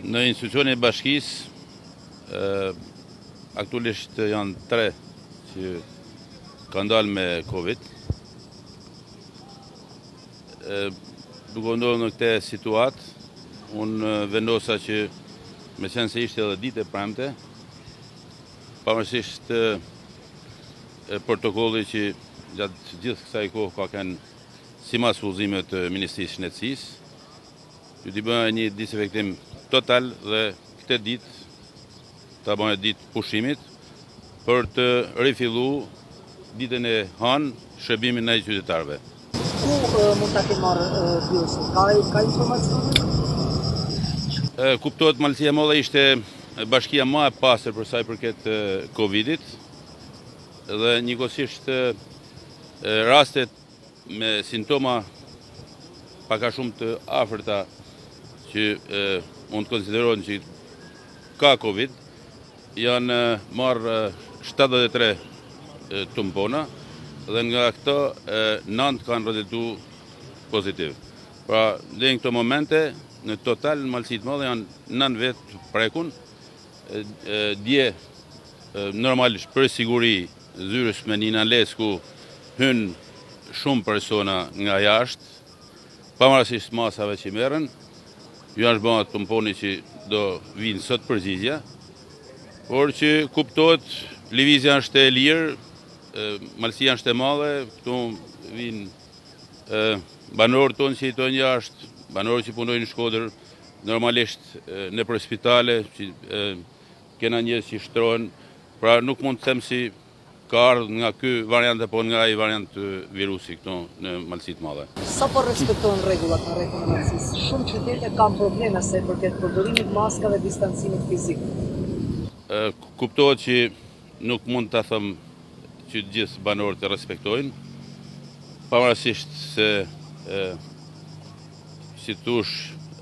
Në institucionin e bashkisë, aktualisht janë tre që kanë dalë me Covid. Duke u ndodh në këtë situatë, unë vendosa që meqenëse ishte edhe ditë e premte, pamarrësisht protokollit që gjatë gjithë kësaj kohe ka kënë simas udhëzimeve të Ministrisë së Shëndetësisë, që t'i bajmë një disinfektim total dhe këtë ditë ta bajmë ditë pushimi për të rifillu ditën e hanë shërbimin ndaj qytetarëve. Ku mund ta kenë marrë virusin? Ka informacion? Kuptohet Malësia e Madhe ishte bashkia ma e pasër përsa i përket Covidit, dhe njëkohësisht rastet me simptoma pak a shumë të afërta që mund të konsiderohen që ka Covid, janë marrë 73 tampona dhe nga këto 9 kanë rezultu pozitiv. Pra, deri në këto momente, në total në Malësi të Madhe janë 9 vetë të prekun, Dje, normalisht për siguri të zyrës meme nërsa ku hynë shumë persona nga jashtë, pamarrësisht masave që merren, i asht ba tamponi që do vijë sot përgjigja, por që kuptohet, lëvizja është e lirë, Malësia është e madhe, këtu vijnë banorë tonë që jetojnë jashtë, banorë që punojnë në Shkodër, Normalisht nëpër spitale kena njerëz që shtrohen, pra nuk mund të them se ka ardhur nga ky variant apo nga ai variant virusi këtu në Malësi të Madhe. Sa po respektohen rregullat në rrethin e Malësisë? Shumë qytete kanë probleme sa i përket përdorimit të maskave, distancimit fizik. Kuptohet që Nuk mund ta them që të gjithë banorët e respektojnë, pavarësisht se si të thuash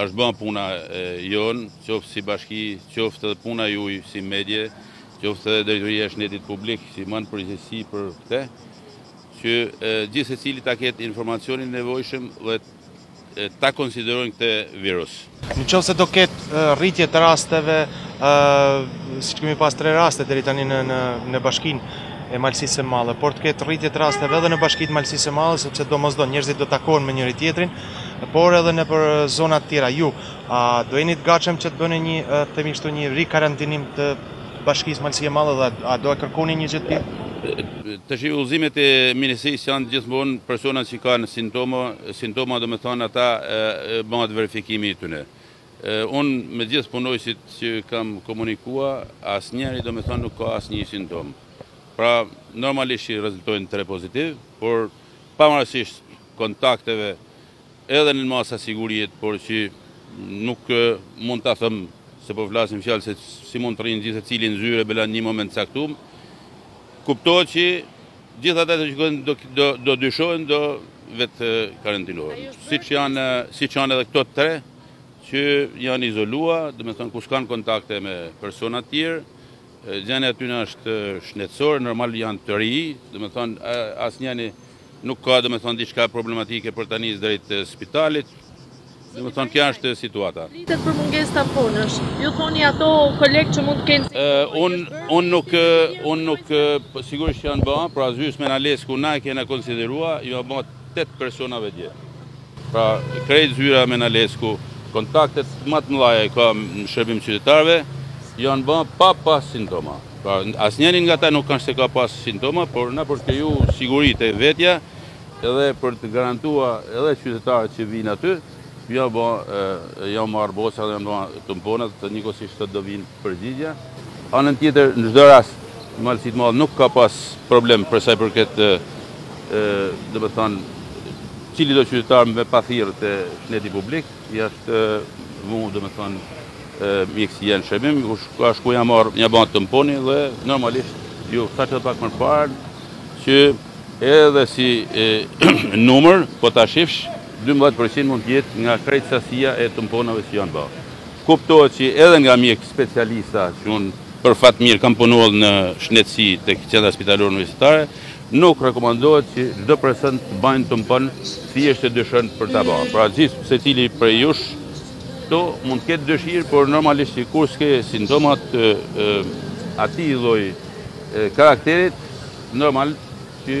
asht ba puna e jonë, qoftë si bashki, qoftë edhe puna juj si medie, qoftë edhe drejtoria e shnetit publik që man përgjegjësi për këtë, që gjithsecili ta ketë informacionin e nevojshëm dhe ta konsiderojnë këtë virus. Në qoftë se do ketë rritje të rasteve, siç kemi pas tre raste deri tani në në në bashkinë e Malësisë së Madhe, por të ketë rritje të rasteve edhe në bashkinë e Malësisë së Madhe, sepse domosdo njerëzit do takohen me njëri-tjetrin, por edhe nëpër zonat e tjera, ju, a do jeni të gatshëm që të bëni një, ta themi kështu një rikarantinim të Bashkisë Malësi e Madhe dhe a do e kërkoni një gjë të tillë? Tash udhëzimet e ministrisë janë gjithmonë persona që kanë sintoma, sintoma domethonë ata bëhet verifikimi i tyre. Unë me gjithë punojësit që kam komunikua, asnjëri domethonë nuk ka asnjë sintom. Pra normalisht që rezultojnë tre pozitiv, por pavarësisht kontakteve Edhe në masa sigurie, por që nuk mund ta them se po flasim vjen se si mund të rrinë gjithsecili në zyrë e veta në një moment të caktuar. Kuptohet që gjithë ata që kanë do do do dyshojnë do vetëkarantinohen. Siç janë siç janë edhe këto tre që janë izolua, domethonë kush kanë kontakte me persona të tjerë. Gjendja e tyne është shëndetësore, normal janë të ri, domethonë asnjëri Nuk ka domethënë diçka problematike për ta nisë drejt spitalit. Domethënë kjo është situata. Flitet për mungesë tamponësh. Ju thoni ato kolegë që mund të kenë uh, un un nuk un nuk sigurisht janë ba, pra zyrës me një ndalesë ku na e kena konsiderua, ju ba 8 personave dje. Pra, krejt zyra me një ndalesë ku kontaktet ma të mëdhaja i ka në shërbim qytetarve, janë ba pa pas sintoma. Pra, asnjëri nga ta nuk kanë s'ka pas sintoma, por na për siguri të e vetja, edhe për të garantua edhe qytetarët që vinë aty, janë ba, janë marrë masa dhe janë ba tamponat, dhe njëkohësisht do vinë Përgjigja, Anën tjetër, në çdo rast, Malësi të Madhe nuk ka pas problem për sa i përket, domethënë, cilido qytetar me u paraqitë te shëndeti publik, i është vu, domethënë, mjekësia në shërbim, ka shku ja marrë është ba tamponi dhe normalisht ju thash edhe pak më parë që edhe si numër, po ta shifsh, 12% mund të jetë nga krejt sasia e tamponave që janë bërë. Kuptohet që edhe nga mjekë specialista që unë për fat të mirë kam punuar në shëndetësi tek Qendra Spitalore Universitare, nuk rekomandohet që çdo person të bëjnë tampon thjesht se dëshiron për ta bërë. Pra gjithsecili prej jush këtu mund të ketë dëshirë, por normalisht që kur s'ke sintomat të atij lloj karakterit, normal që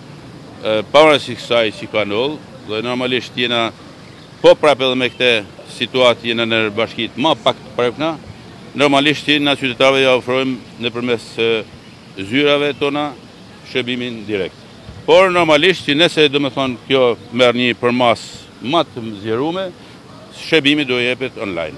Pavarësisht kësaj që ka ndodhur, dhe normalisht jena po prapë edhe me këte situatë jena në bashkitë ma pak të prekna, normalisht që na qytetarëve ja ofrojmë nëpërmes zyrave tona shërbimin direkt. Por normalisht që nëse domethënë kjo merr një përmasë ma të zgjerume, shërbimi do jepet online.